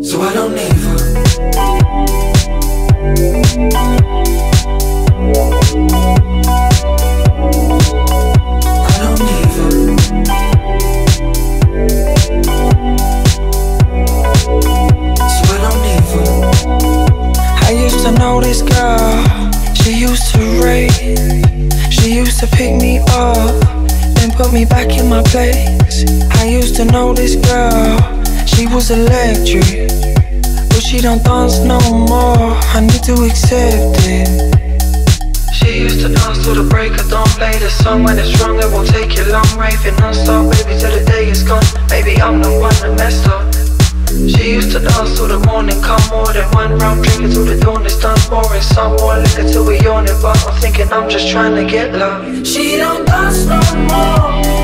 So I don't need her. I don't leave her. So I don't leave her. I used to know this girl. She used to rave. She used to pick me up. Then put me back in my place. I used to know this girl she was electric. But she don't dance no more, I need to accept it. She used to dance till the break of dawn Play the song. When it's wrong, it won't take you long. Raving non-stop, baby, till the day is gone. Maybe I'm the one that messed up. She used to dance till the morning come. More than one round, drinking till the dawn is done. Pouring some more liquor till we yawn it But I'm thinking I'm just trying to get love. She don't dance no more